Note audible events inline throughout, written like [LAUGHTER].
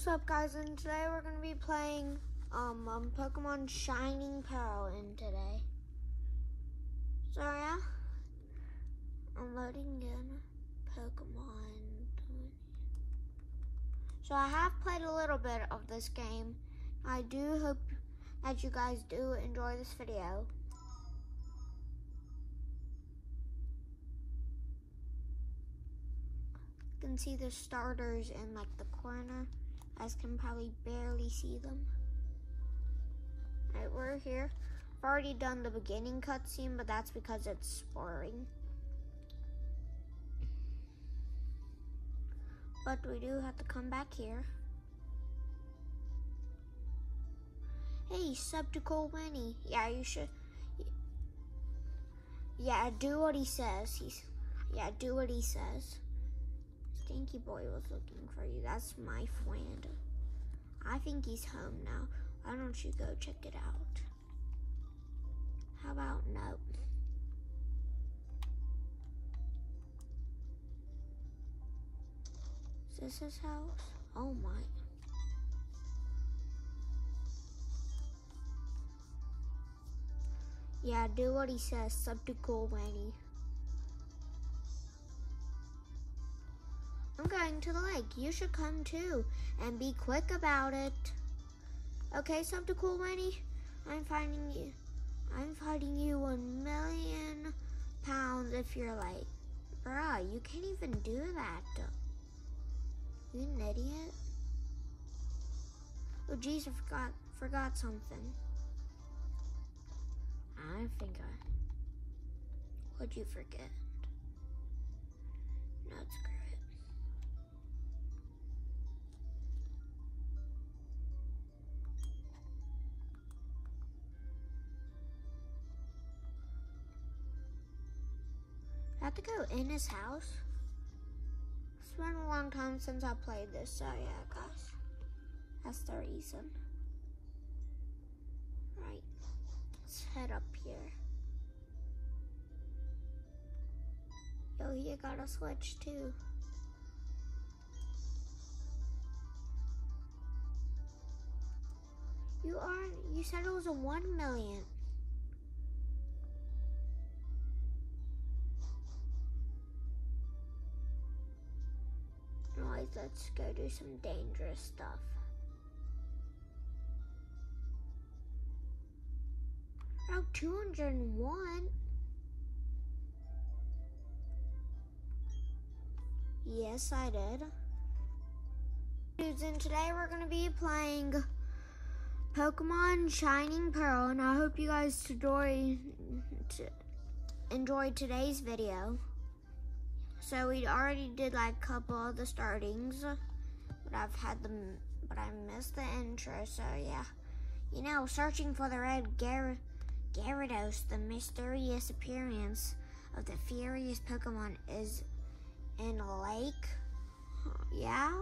What's up guys and today we're gonna be playing um, um Pokemon Shining Pearl in today. So yeah. I'm loading in Pokemon. So I have played a little bit of this game. I do hope that you guys do enjoy this video. You can see the starters in like the corner guys can probably barely see them. Alright, we're here. I've already done the beginning cutscene, but that's because it's boring. But we do have to come back here. Hey, Sceptical Winnie. Yeah, you should. Yeah, do what he says. He's. Yeah, do what he says. Stinky Boy was looking for you. That's my friend. I think he's home now. Why don't you go check it out? How about no? Is this his house? Oh my. Yeah, do what he says. Something cool, Wanny. I'm going to the lake. You should come too. And be quick about it. Okay, something cool, Winnie? I'm finding you. I'm fighting you one million pounds if you're late. Bruh, you can't even do that. You an idiot? Oh jeez, I forgot forgot something. I think I what'd you forget? No, to go in his house. It's been a long time since I played this, so yeah, guys. That's the reason. Right. Let's head up here. Yo, you got a switch too. You aren't, you said it was a one million. Let's go do some dangerous stuff. Route 201? Yes, I did. Dudes, and today we're going to be playing Pokemon Shining Pearl, and I hope you guys enjoy, enjoy today's video. So we already did like a couple of the startings, but I've had them, but I missed the intro. So yeah, you know, searching for the red Gar Gyarados, the mysterious appearance of the furious Pokemon is in a lake. Yeah,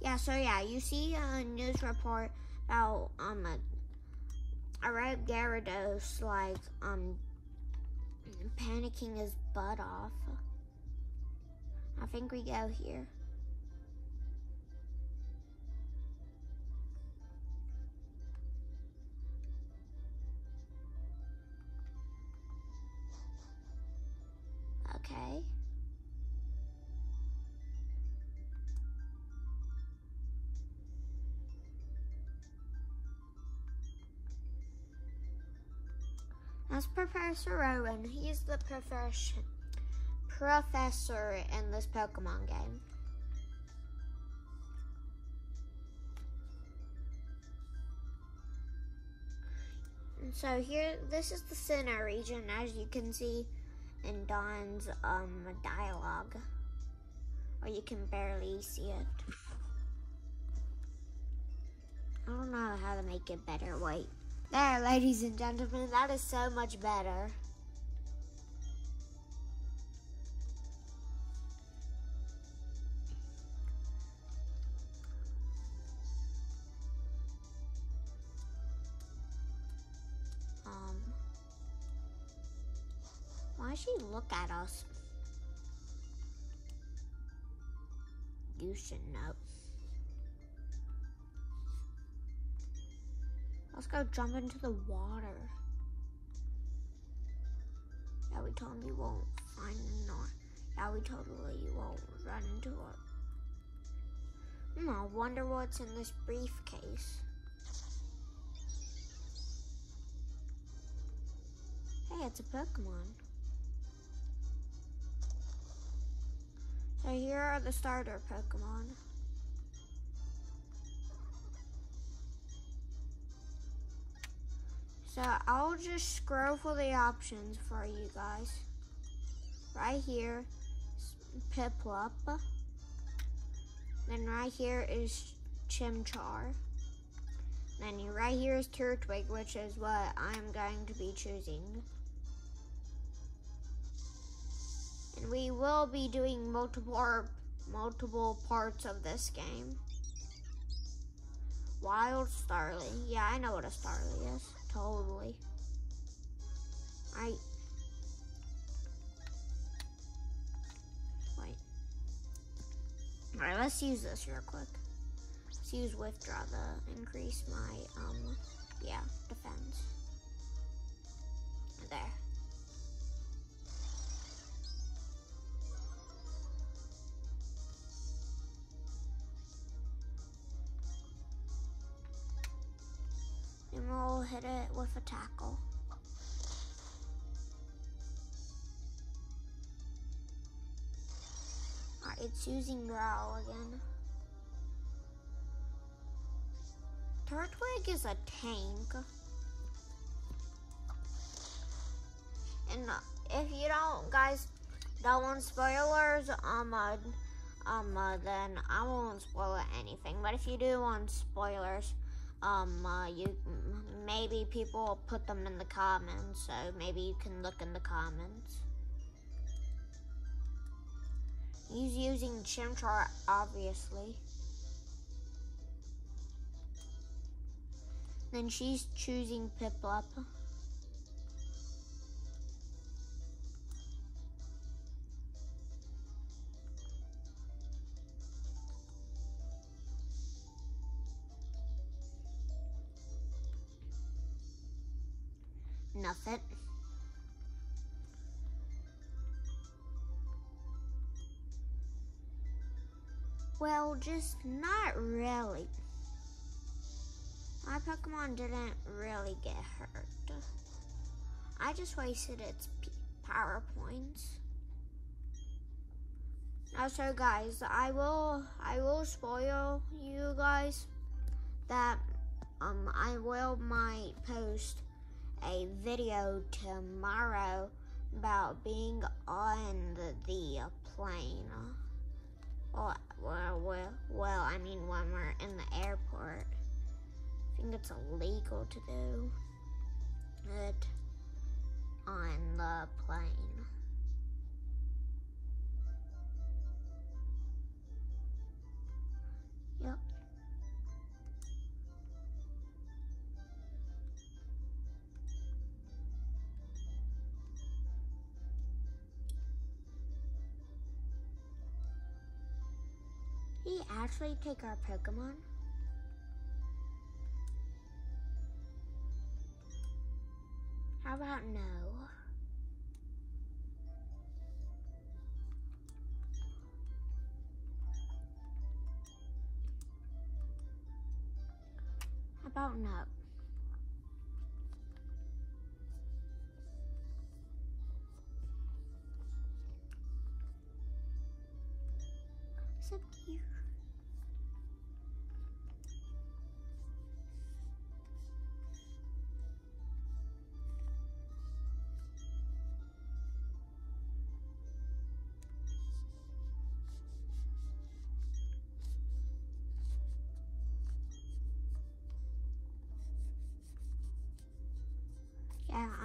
yeah. So yeah, you see a news report about um a, a red Gyarados like um panicking his butt off. I think we go here. Okay. That's Professor Rowan. He's the professor professor in this Pokemon game. So here, this is the Sinnoh region, as you can see in Dawn's um, dialogue. Or you can barely see it. I don't know how to make it better. Wait. There, ladies and gentlemen, that is so much better. you should know. Let's go jump into the water. Yeah, we totally you won't find the north. Yeah, we totally you won't run into it. Hmm, I wonder what's in this briefcase. Hey, it's a Pokemon. So here are the starter Pokemon. So I'll just scroll for the options for you guys. Right here, Piplup. Then right here is Chimchar. Then right here is Turtwig, which is what I'm going to be choosing. We will be doing multiple multiple parts of this game. Wild Starly. Yeah, I know what a Starly is. Totally. I... Wait. Alright, let's use this real quick. Let's use Withdraw to increase my, um, yeah, defense. There. And we'll hit it with a tackle. Alright, it's using Growl again. Turtwig is a tank. And uh, if you don't, guys, don't want spoilers, um, uh, um, uh, then I won't spoil anything. But if you do want spoilers, um, uh, you maybe people will put them in the comments, so maybe you can look in the comments. He's using Chimchar, obviously. Then she's choosing Piplup. Well, just not really. My Pokemon didn't really get hurt. I just wasted its power points. Now, so guys, I will I will spoil you guys that um I will might post a video tomorrow about being on the, the plane. Well, well, well, well, I mean when we're in the airport. I think it's illegal to do it on the plane. Yep. Actually take our Pokemon? How about no? How about no?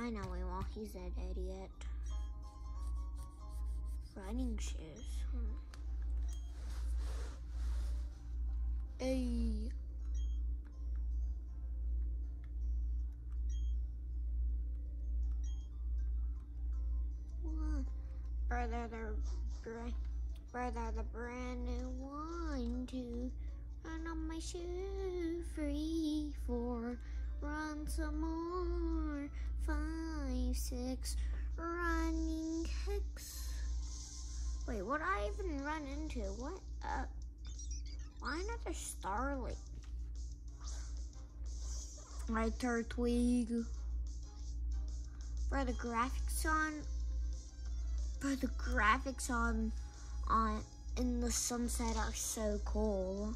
I know we won't. He's an idiot. Running shoes. Hmm. Hey. One. Brother, the brother, the brand new one, two. Run on my shoe, three, four. Run some more. Five, six, running kicks. Wait, what I even run into? What? Uh, why another Starling? Right there, Twig. For the graphics on, for the graphics on, on in the sunset are so cool.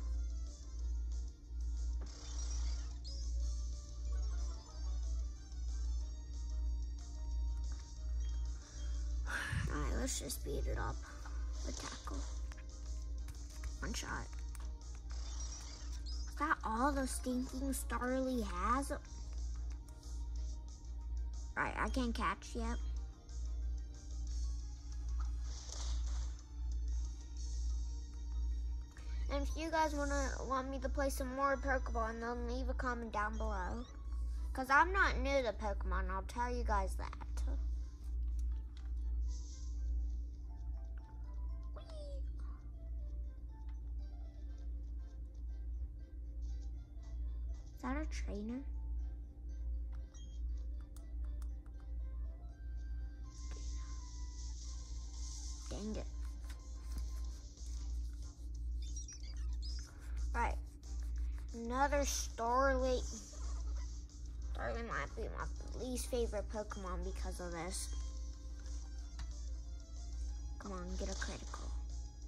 Let's just speed it up with tackle. One shot. Is that all the stinking Starly has? Right, I can't catch yet. And if you guys wanna want me to play some more Pokemon, then leave a comment down below. Cause I'm not new to Pokemon, I'll tell you guys that. Is that a trainer? Dang it. Right. Another Starly. Starly might be my least favorite Pokemon because of this. Come on, get a critical.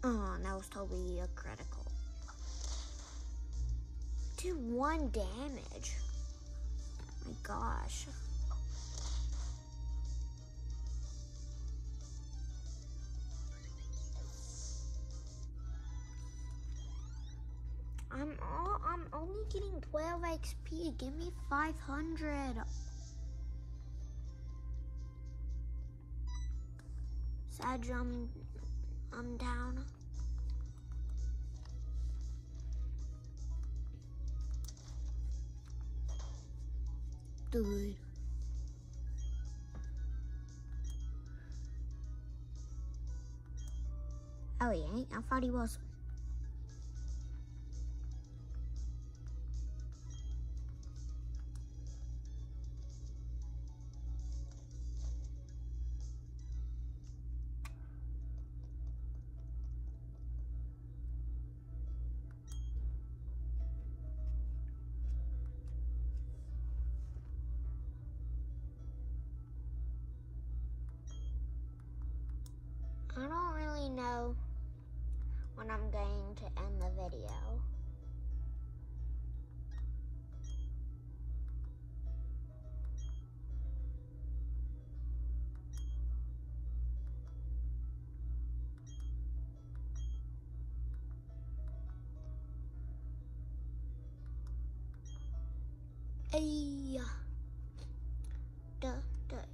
Oh, that was totally a critical. Did one damage. Oh my gosh. I'm all, I'm only getting 12 XP. Give me 500. Sad I'm, I'm down. Dude. Oh, he ain't? I thought he was.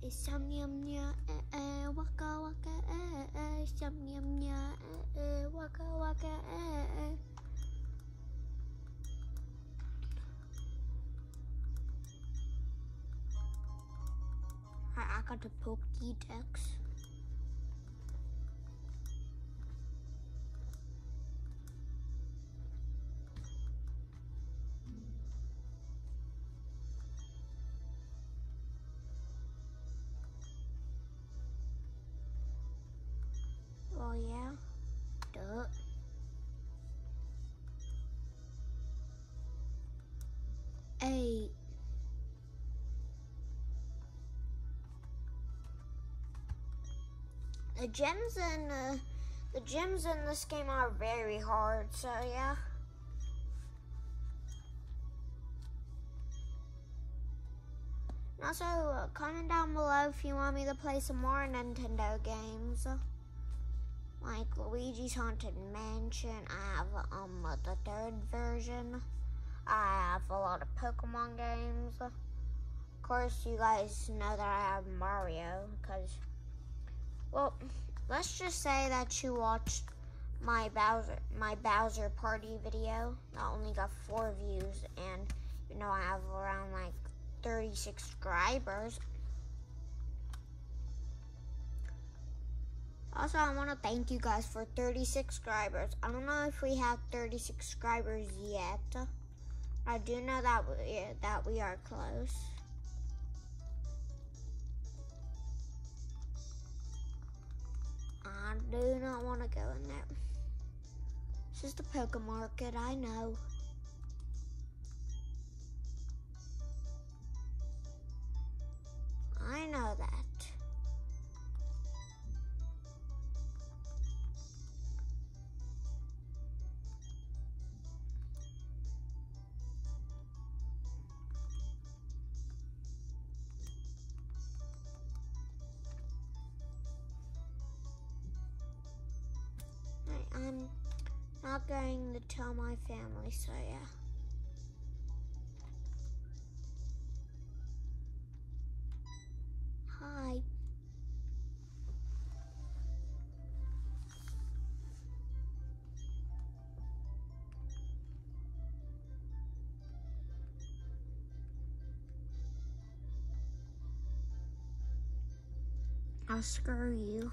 Is some yum ya eh eh waka waka eh eh some yum ya eh eh waka waka eh eh. I, I got the Pokédex. The gems in uh, the gems in this game are very hard, so yeah. And also, uh, comment down below if you want me to play some more Nintendo games like Luigi's Haunted Mansion. I have um the third version. I have a lot of Pokemon games. Of course, you guys know that I have Mario because, well, let's just say that you watched my Bowser my Bowser Party video that only got four views, and you know I have around like 30 subscribers. Also, I want to thank you guys for 30 subscribers. I don't know if we have 30 subscribers yet. I do know that we, that we are close. I do not want to go in there. This is the Pokemon Market, I know. I know that. I'll screw you.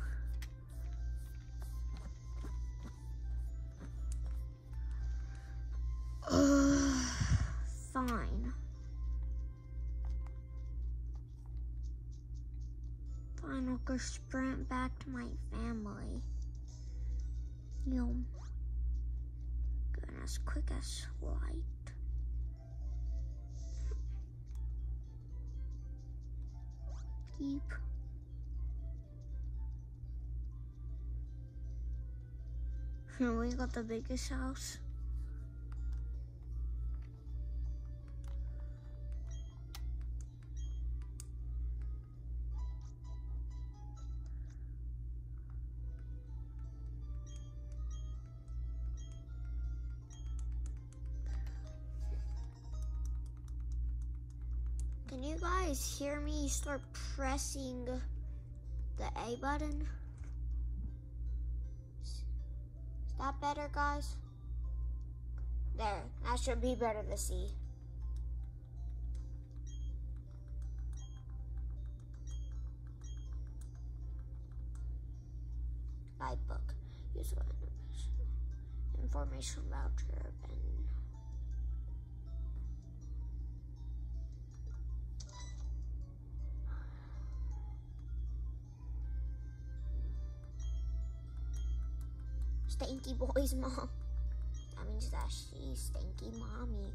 fine. Fine, I'll go sprint back to my family. You'll go as quick as light. Keep. We got the biggest house. Can you guys hear me start pressing the A button? That better, guys? There, that should be better to see. Guidebook. Useful information. Information voucher. Stinky Boy's mom. That means that she's Stinky Mommy.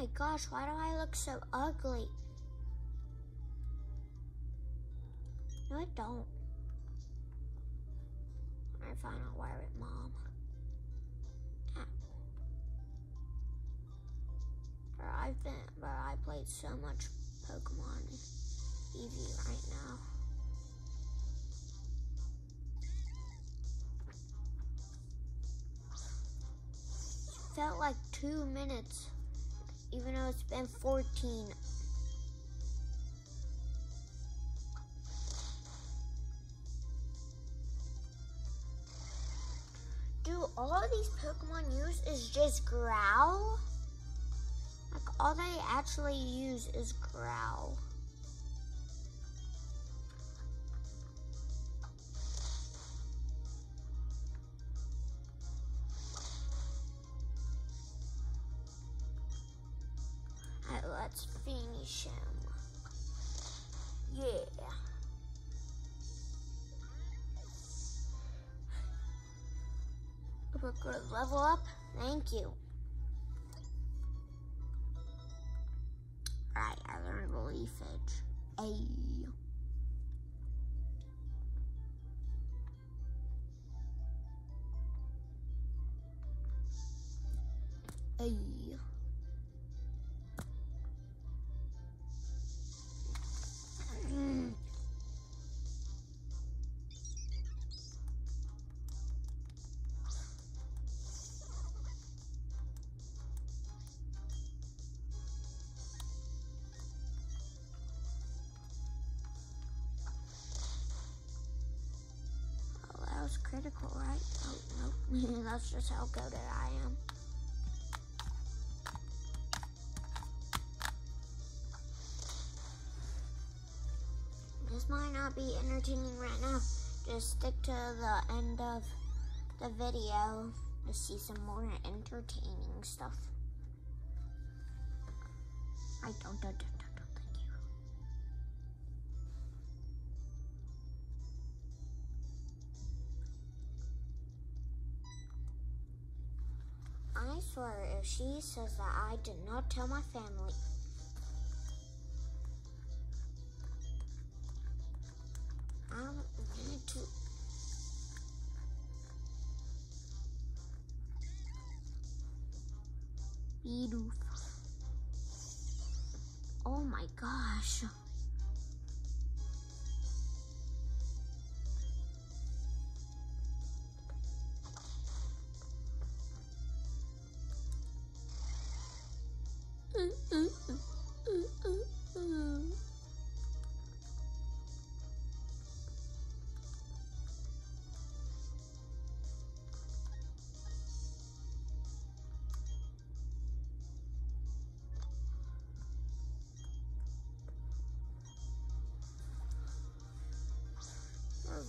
My gosh, why do I look so ugly? No, I don't. I find out where it, Mom. Ah. I've been, but I played so much Pokemon Eevee right now. It felt like two minutes even though it's been 14. Do all these Pokemon use is just growl? Like all they actually use is growl. Level up. Thank you. Alright, I learned Leafage. A. right? Oh, nope. [LAUGHS] That's just how good I am. This might not be entertaining right now. Just stick to the end of the video to see some more entertaining stuff. I don't, don't, she says that I did not tell my family.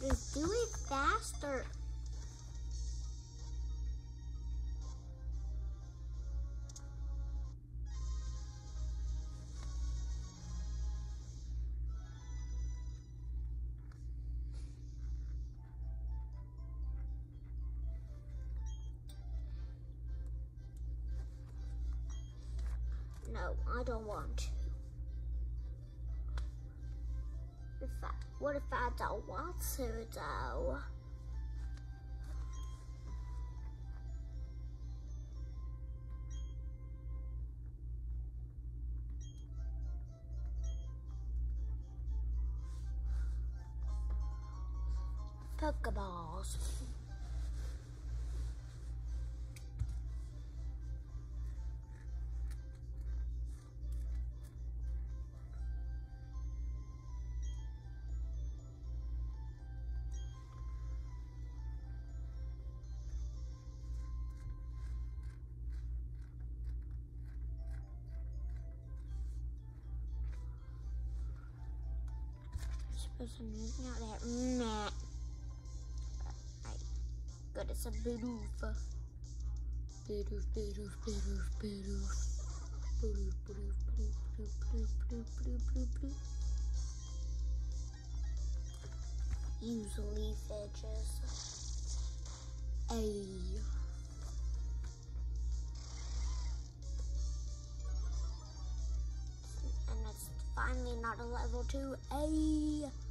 Just do it faster. No, I don't want what if I don't want to though? Supposed to move out that mat. Right. Good, it's a Bidoof. Bidoof, Bidoof, Bidoof, Bidoof. Bidoof, Bidoof, Bidoof, Bidoof, Bidoof, Bidoof, Bidoof, Bidoof. Use Leafage. Ayy. and it's finally not a level two. A, a, a, a.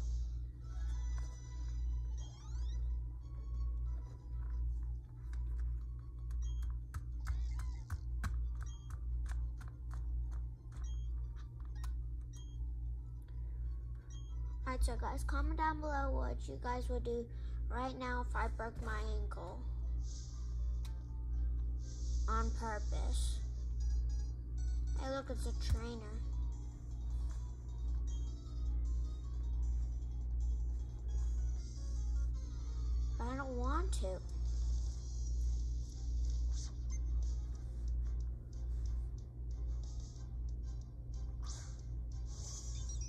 Guys, comment down below what you guys would do right now if I broke my ankle. On purpose. Hey, look, it's a trainer. But I don't want to.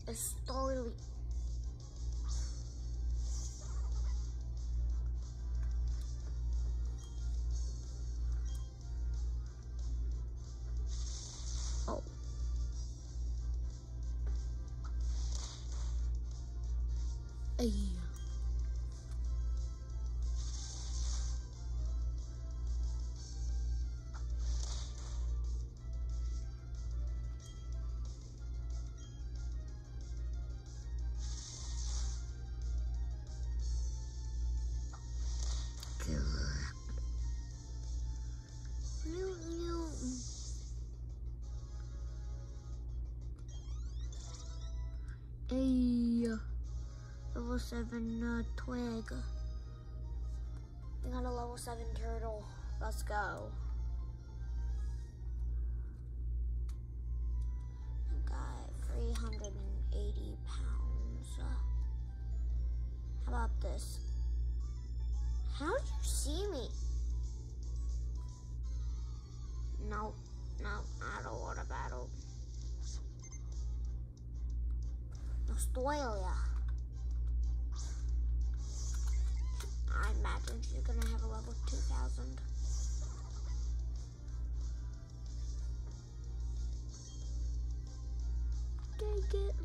It's totally Ay. 7 uh, twig. We got a level 7 turtle. Let's go. Got 380 pounds. How about this? How did you see me? No, no, I don't want to battle. Australia. Take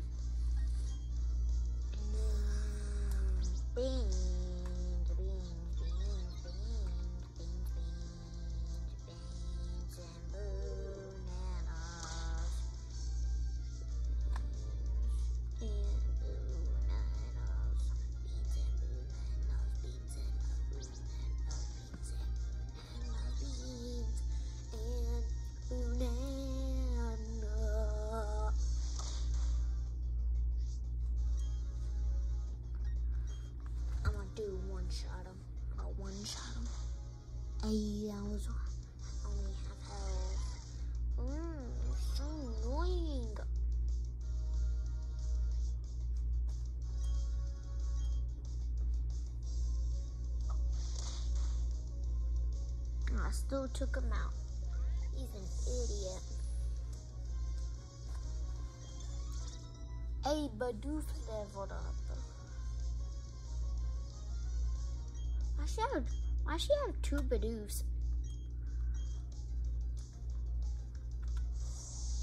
do one shot him. I'm one shot him. Hey, I was I only have health. Mmm, so annoying. I still took him out. He's an idiot. Hey, Bidoof leveled up. She have, why she have two Bidoofs?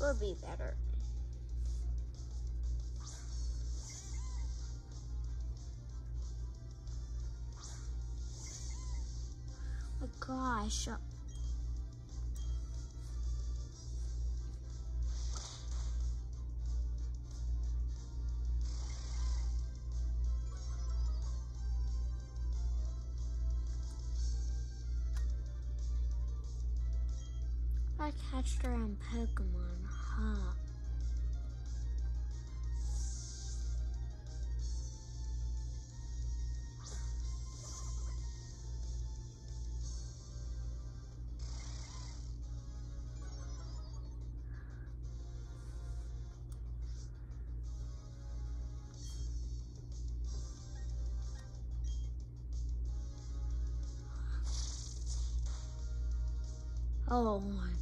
Would be better. Oh gosh. Uh, Catched Pokemon, huh? Oh my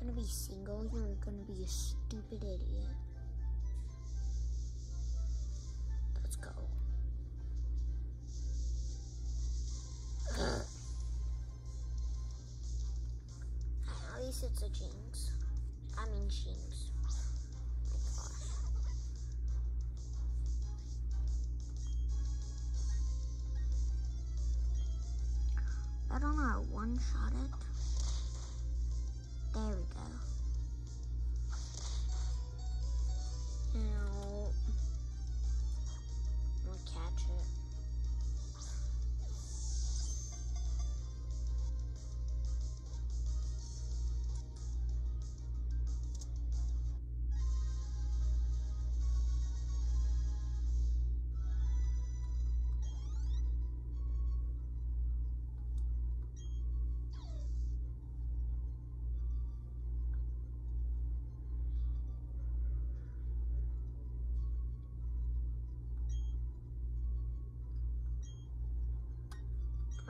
gonna be single. You're gonna be a stupid idiot. Let's go. At least it's a jinx. I mean, jinx. I don't know. One shot it.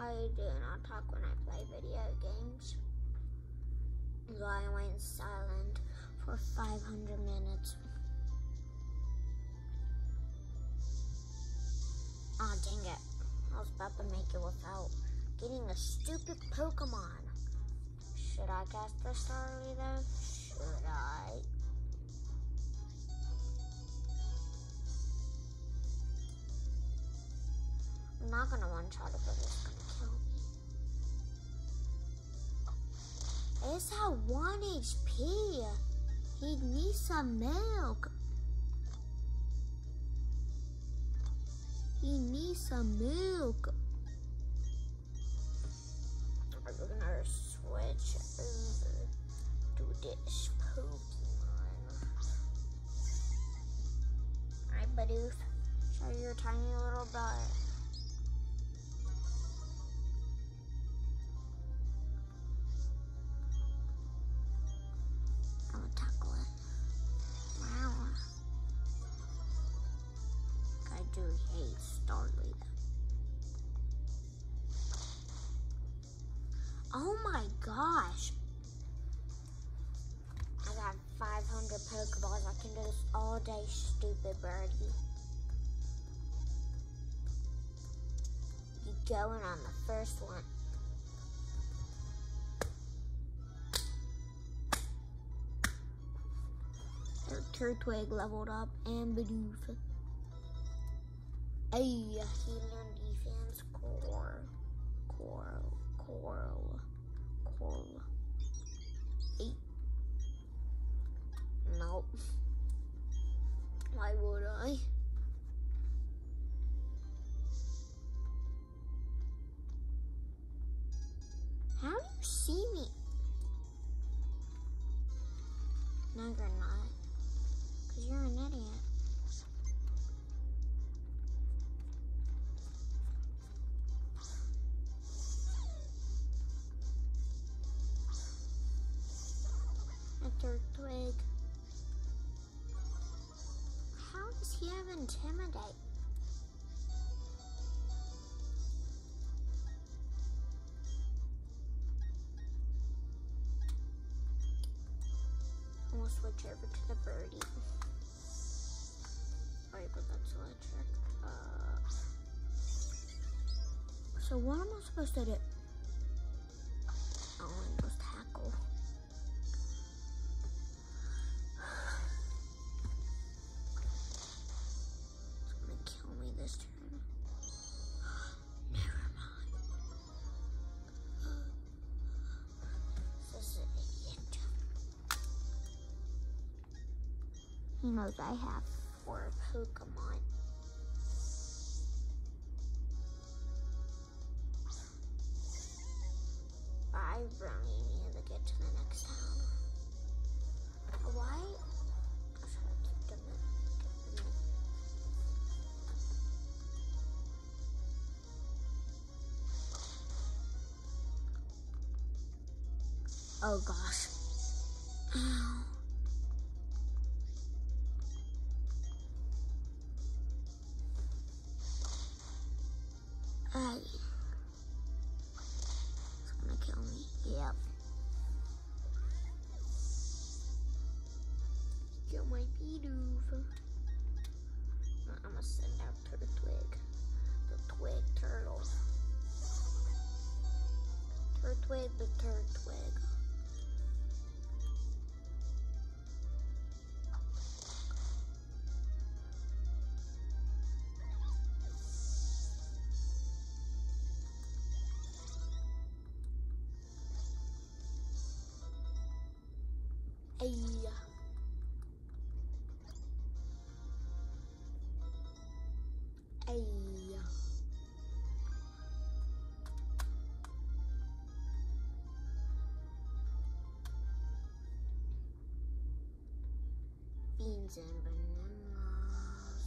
I do not talk when I play video games. So I went silent for 500 minutes. Ah, dang it. I was about to make it without getting a stupid Pokemon. Should I cast the Starly though? Should I? I'm not gonna one shot it, but It's at 1 HP. He needs some milk. He needs some milk. We're gonna switch over to this Pokemon. Alright, Bidoof. Show your tiny little butt. Oh my gosh. I got 500 Pokeballs. I can do this all day, stupid birdie. You going on the first one. Turtwig leveled up and Bidoof. Hey, healing defense, intimidate? We'll switch over to the birdie. Wait, but that's electric. Uh, so what am I supposed to do? Oh, Knows I have four Pokemon. I really need to get to the next town. Why? Oh, I should Turtwig the turtwig. Ay. Ay. And bananas.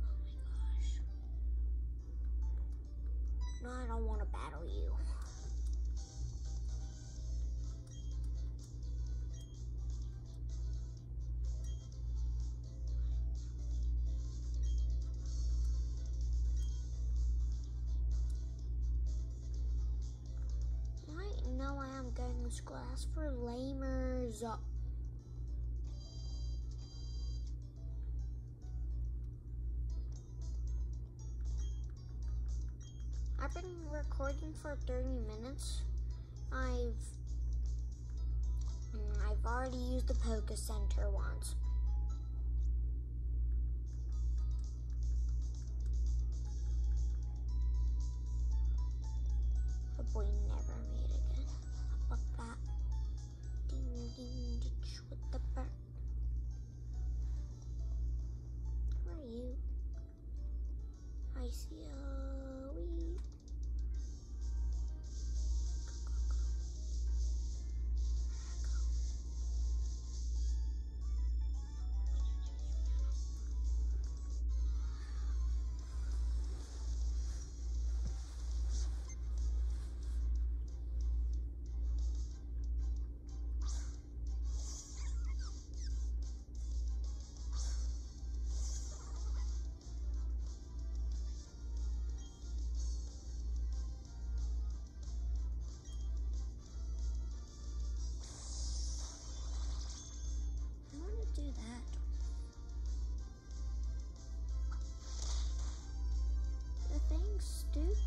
Oh my gosh. No, I don't want to battle you. Right now I am getting this glass for lamers. For 30 minutes. I've mm, I've already used the Poke Center once.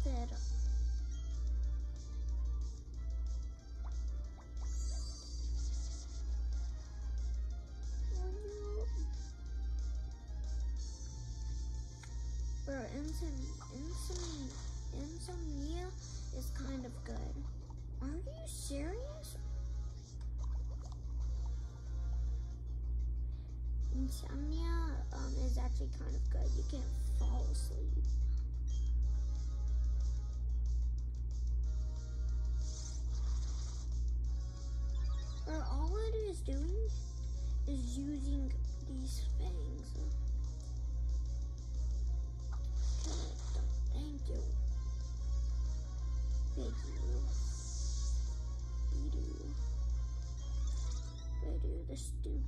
cero. Bro, insom insom insomnia is kind of good. Are you serious? Insomnia um, is actually kind of good. You can't fall asleep.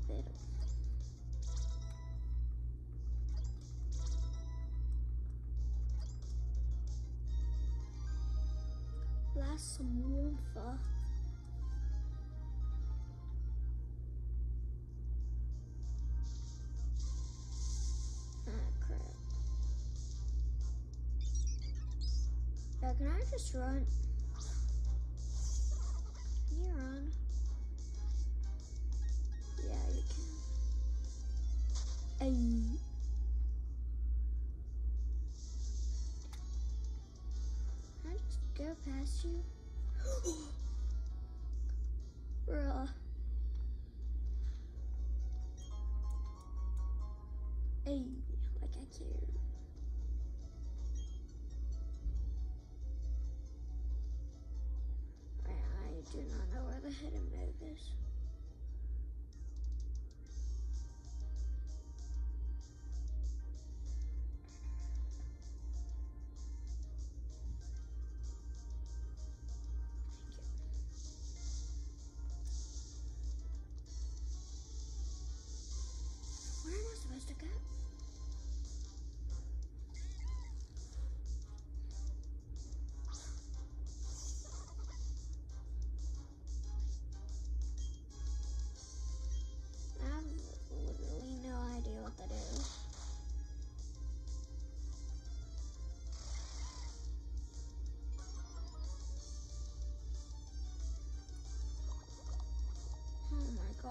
Stupid. Last warmth. Yeah, can I just run? Ay. Can I just go past you? [GASPS] Bruh. Ay, like I care. I, I do not know where the hidden move is.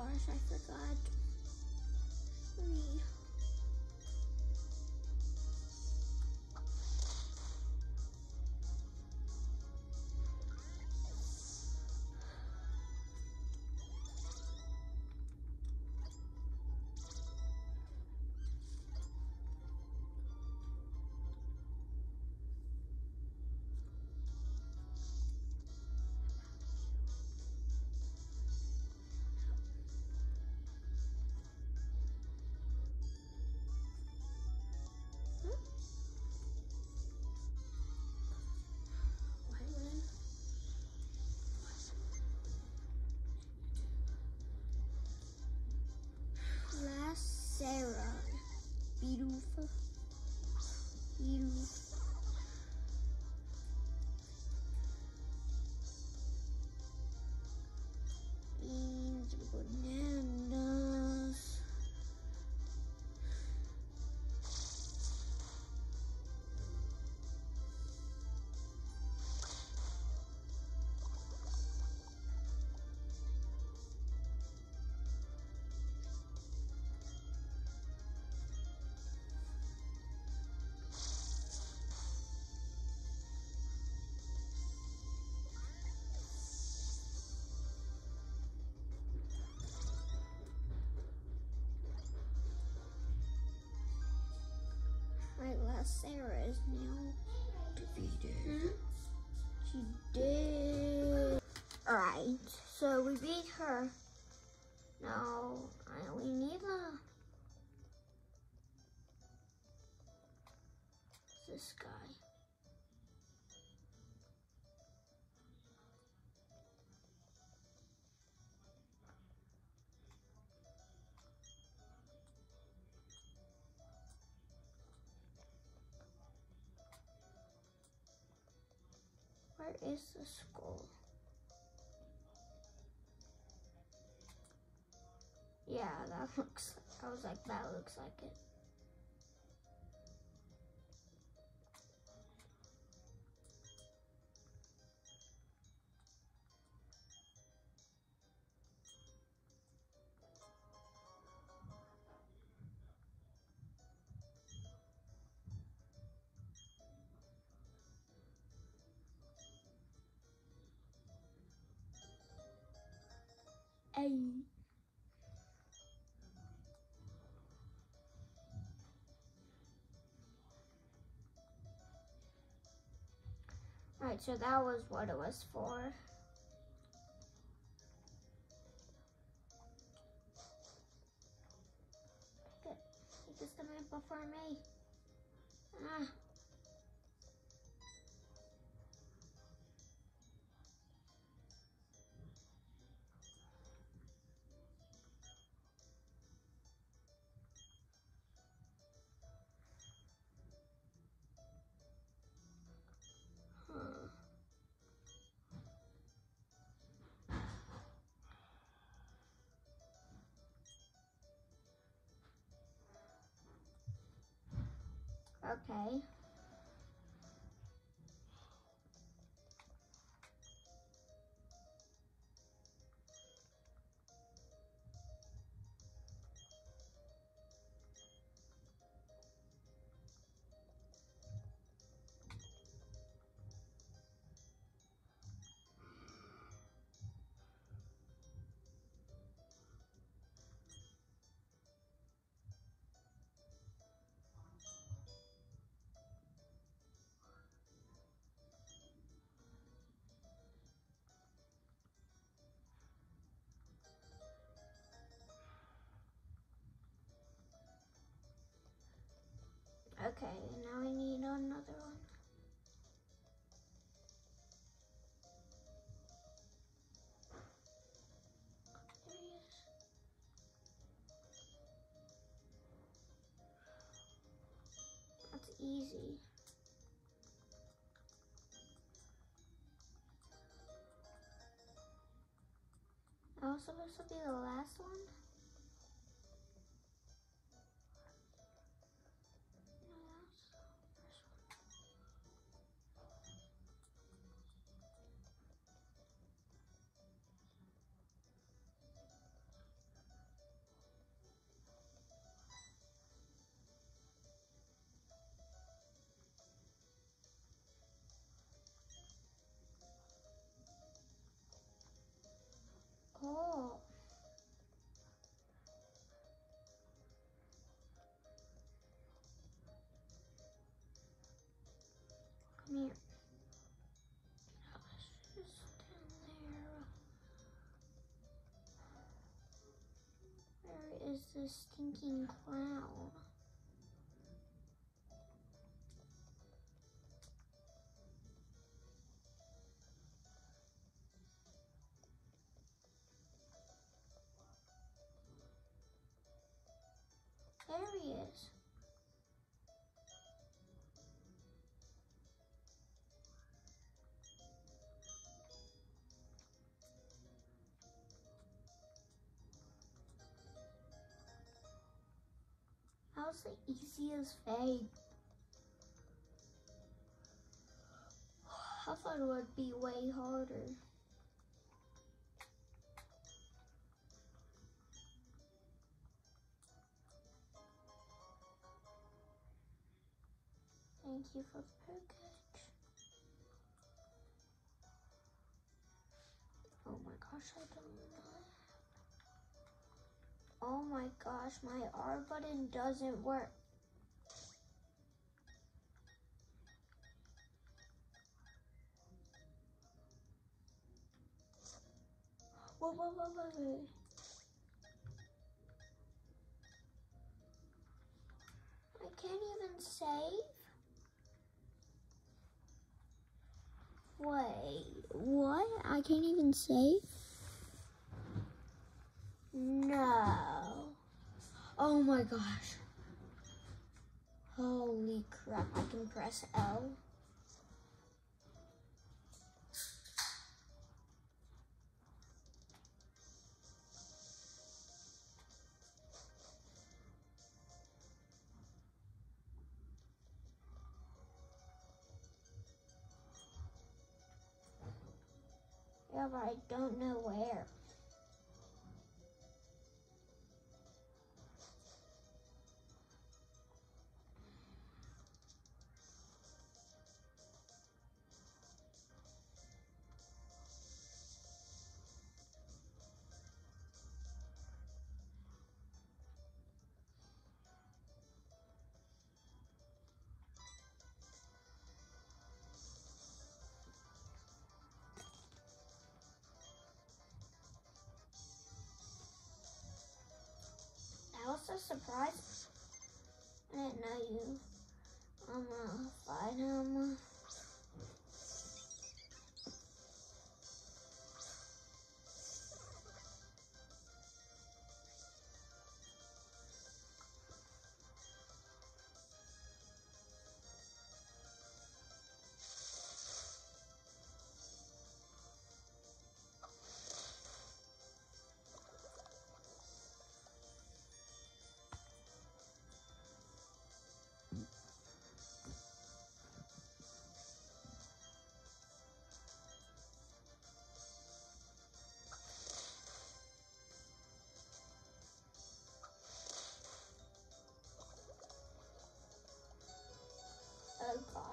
Gosh, I forgot. Right, Lass Sarah is now Defeated. Hmm? She did. Alright, so we beat her. Now, I, we need is the skull? Yeah, that [LAUGHS] looks. I was like, that looks like it. Hey. Right, so that was what it was for. Okay. That was supposed to be the last one? Here. No, it's just down there. Where is this stinking clown? There he is. Was the easiest fade. I thought it would be way harder. Thank you for the package. Oh my gosh, I don't know. Oh my gosh, my R button doesn't work. Whoa, whoa, whoa, whoa. I can't even save. Wait, what? I can't even save? No. Oh my gosh. Holy crap, I can press L. Yeah, but I don't know where. Surprise. I didn't know you. I'm gonna fight him.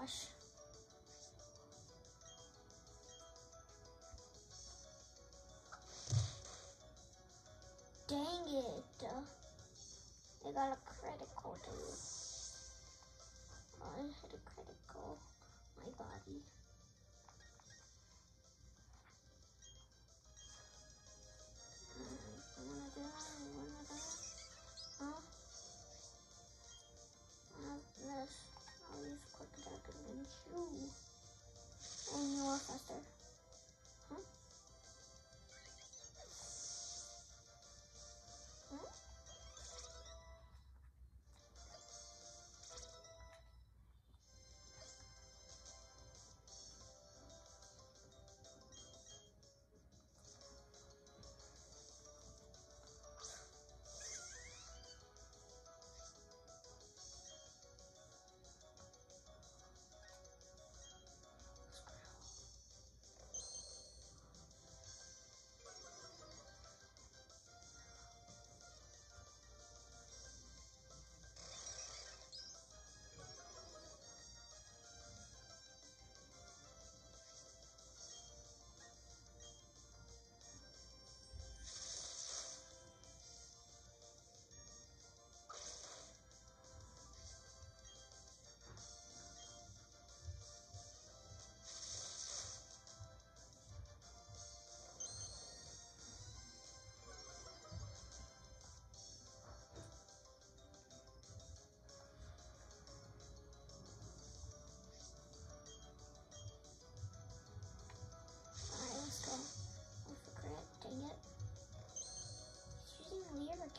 Gosh. Dang it. I got a critical too. I hit a critical. My body.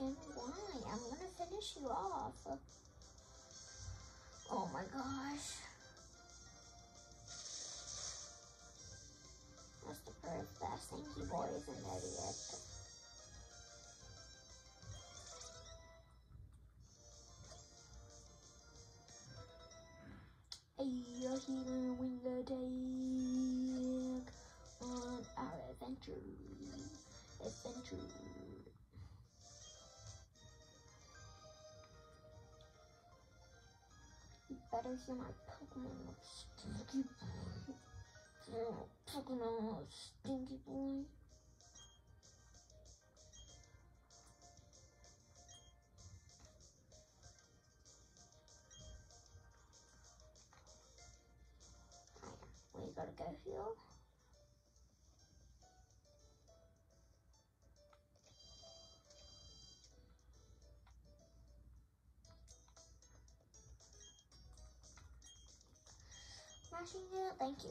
Using Why? I'm gonna finish you off. Oh my gosh. That's the proof that Stinky Boy isn't ready yet. You're gonna win the day on our adventure. Adventure. Better hear my Pokemon, Stinky Boy. My Pokemon, Stinky Boy. We gotta go here. It, thank you.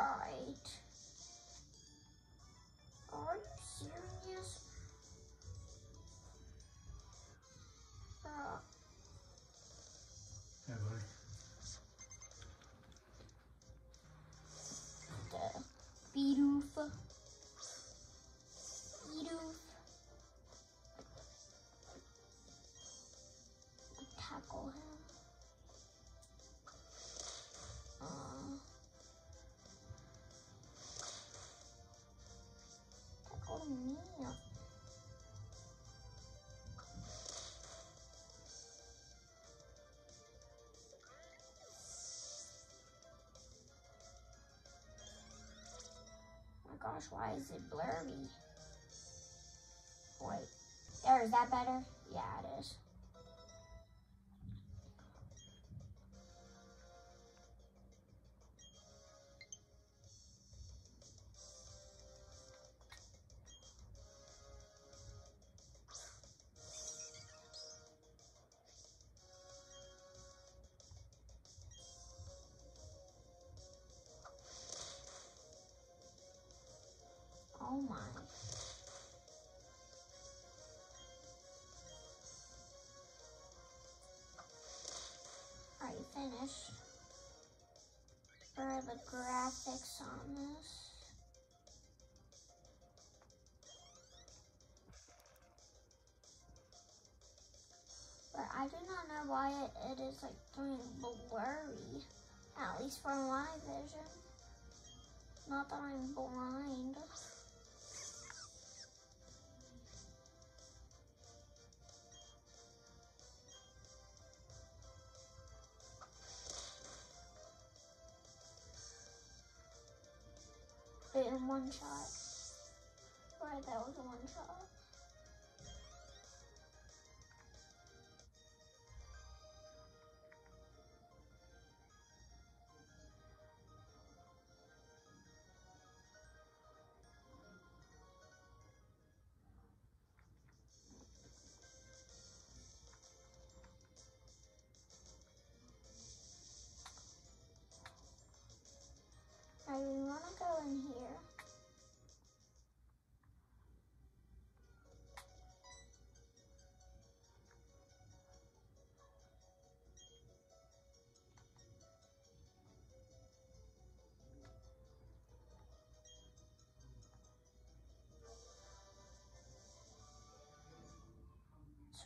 Are gosh, why is it blurry? Wait, there, is that better? Yeah, it is. Finished? For the graphics on this. But I do not know why it, it is like doing blurry. At least for my vision. Not that I'm blind. In one shot. Right, that was a one shot. I really want to go in here.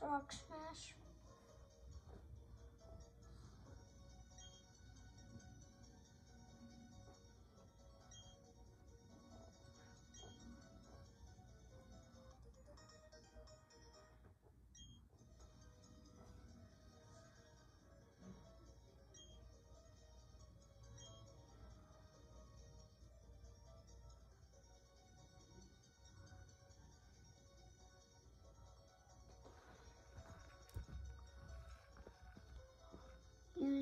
Rock Smash.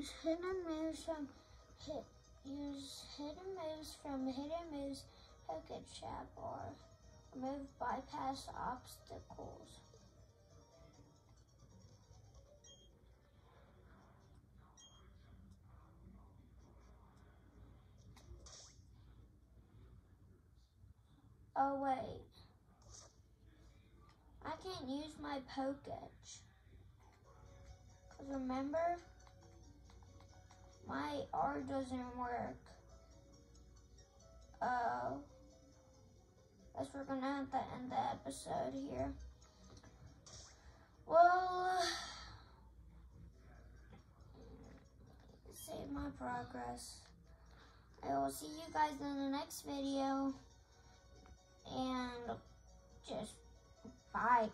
Use hidden moves from hit. Use hidden moves from hidden moves Chat or move bypass obstacles. Oh wait. I can't use my Poketch. Cause remember, my R doesn't work. Oh. Guess we're gonna have to end the episode here. Well, [SIGHS] save my progress. I will see you guys in the next video. And just bye.